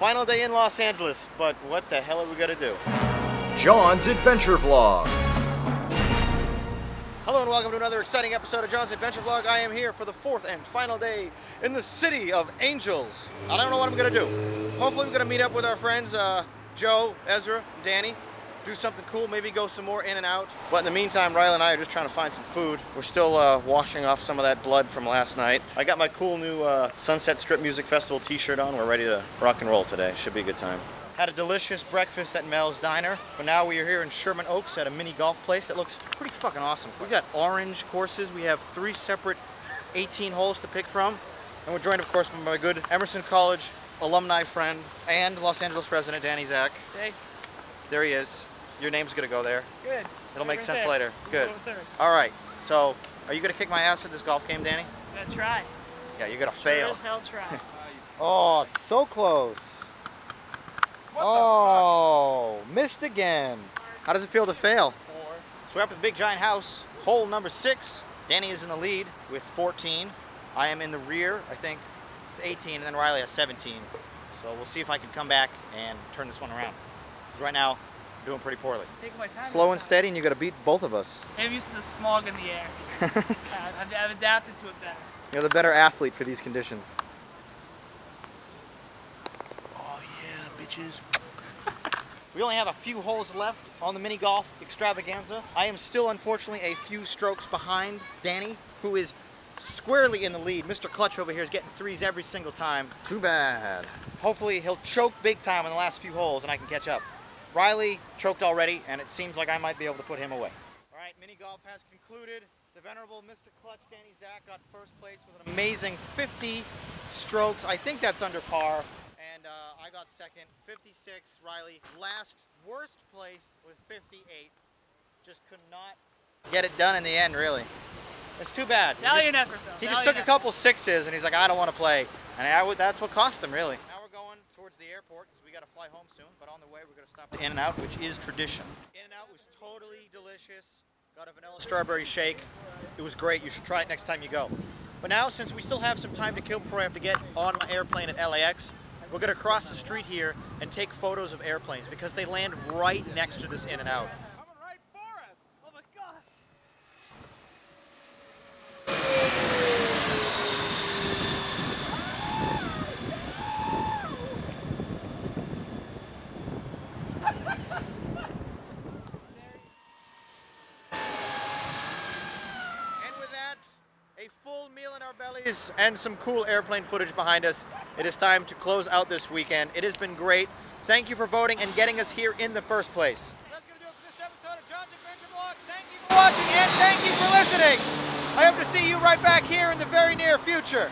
Final day in Los Angeles, but what the hell are we gonna do? Jon's Adventure Vlog. Hello and welcome to another exciting episode of Jon's Adventure Vlog. I am here for the fourth and final day in the city of Angels. I don't know what I'm gonna do. Hopefully we're gonna meet up with our friends uh, Joe, Ezra, Danny, do something cool, maybe go some more In-N-Out. But in the meantime, Riley and I are just trying to find some food. We're still uh, washing off some of that blood from last night. I got my cool new uh, Sunset Strip Music Festival t-shirt on. We're ready to rock and roll today. Should be a good time. Had a delicious breakfast at Mel's Diner, but now we are here in Sherman Oaks at a mini golf place that looks pretty fucking awesome. We got orange courses. We have three separate 18 holes to pick from. And we're joined, of course, by my good Emerson College alumni friend and Los Angeles resident, Danny Zach. Hey, There he is. Your name's gonna go there. good. It'll make Right sense there. later. Good. All right. So, are you gonna kick my ass at this golf game, Danny? I'm gonna try. Yeah, you're gonna Sure fail. as hell try. Oh, so close. Oh, missed again. How does it feel to fail? Four. So we're up after the big giant house, hole number six, Danny is in the lead with 14. I am in the rear, I think, with 18, and then Riley has 17. So we'll see if I can come back and turn this one around. Right now, doing pretty poorly. Taking my time. Slow and steady, and you got to beat both of us. I'm used to the smog in the air. Yeah, I've, I've adapted to it better. You're the better athlete for these conditions. Oh yeah, bitches. We only have a few holes left on the mini golf extravaganza. I am still unfortunately a few strokes behind Danny, who is squarely in the lead. Mr. Clutch over here is getting threes every single time. Too bad. Hopefully he'll choke big time in the last few holes and I can catch up. Riley choked already and it seems like I might be able to put him away. All right, mini golf has concluded. The venerable Mr. Clutch Danny Zach got first place with an amazing 50 strokes. I think that's under par. And uh, I got second, 56. Riley last worst place with 58. Just could not get it done in the end, really. It's too bad. He just- Valiant effort, though. he just Valiant took a couple sixes and he's like, I don't want to play. And I would, that's what cost him, really. Now we're going towards the airport because we got to fly home soon. But on the way, we're going to stop In-N-Out, which is tradition. In-N-Out was totally delicious. Got a vanilla strawberry shake. It was great. You should try it next time you go. But now, since we still have some time to kill before I have to get on my airplane at LAX, we're going to cross the street here and take photos of airplanes because they land right next to this In-N-Out. Oh my god. And with that, a full meal in our bellies and some cool airplane footage behind us, it is time to close out this weekend. It has been great. Thank you for voting and getting us here in the first place. That's going to do it for this episode of Adventure. Thank you for watching and thank you for listening. I hope to see you right back here in the very near future.